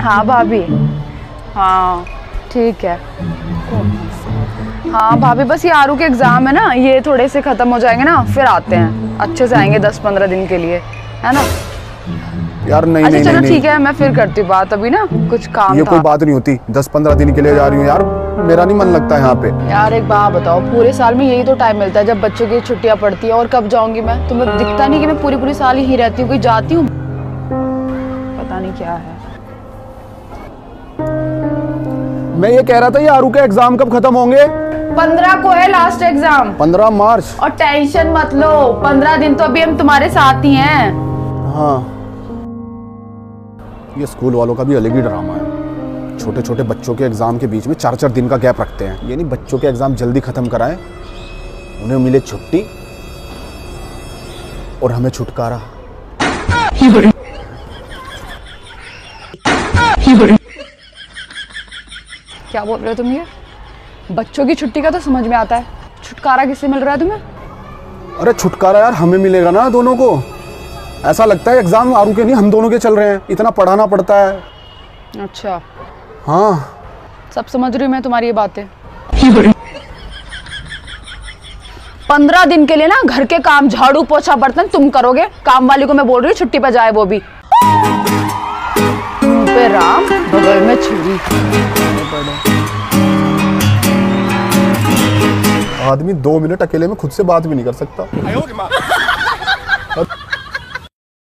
हाँ भाभी। हाँ। ठीक है। हाँ भाभी बस ये आरू के एग्ज़ाम है ना ये थोड़े से खत्म हो जाएँगे ना फिर आते हैं। अच्छे से आएँगे दस पंद्रह दिन के लिए है ना? यार नहीं अच्छा नहीं चलो नहीं, ठीक है मैं फिर करती हूँ बात अभी ना कुछ काम ये था। कोई बात नहीं होती दस पंद्रह दिन के लिए जा रही हूँ यार मेरा नहीं मन लगता है यहाँ पे। यार एक बात बताओ पूरे साल में यही तो टाइम मिलता है जब बच्चों की छुट्टियाँ पड़ती है और कब जाऊँगी मैं? तुम्हें दिखता नहीं कि मैं पूरी पूरी साल यहीं रहती हूँ कोई जाती हूँ? पता नहीं क्या है। मैं ये कह रहा था ये आरू के एग्ज़ाम कब खत्म होंगे? पंद्रह को है लास्ट एग्ज़ाम पंद्रह मार्च। और टेंशन मत लो पंद्रह दिन तो अभी हम तुम्हारे साथ ही हैं। हाँ। ये स्कूल वालों का भी अलग ही ड्रामा है। छोटे छोटे बच्चों के एग्ज़ाम के बीच में चार चार दिन का गैप रखते हैं। यानी बच्चों के एग्ज़ाम जल्दी खत्म कराएँ उन्हें मिले छुट्टी और हमें छुटकारा। क्या बोल रहे हो तुम ये? बच्चों की छुट्टी का तो समझ में आता है। छुटकारा किससे मिल रहा है तुम्हें? अरे छुटकारा यार हमें मिलेगा ना दोनों को। ऐसा लगता है एग्ज़ाम आरू के नहीं हम दोनों के चल रहे हैं। इतना पढ़ाना पड़ता है। अच्छा। हाँ। सब समझ रही हूँ मैं तुम्हारी ये बातें। पंद्रह दिन के लिए ना घर के काम झाड़ू पोछा बर्तन तुम करोगे। काम वाली को मैं बोल रही हूँ छुट्टी पे जाए वो भी। पे राम बगल में छुरी आदमी दो मिनट अकेले में खुद से बात भी नहीं कर सकता।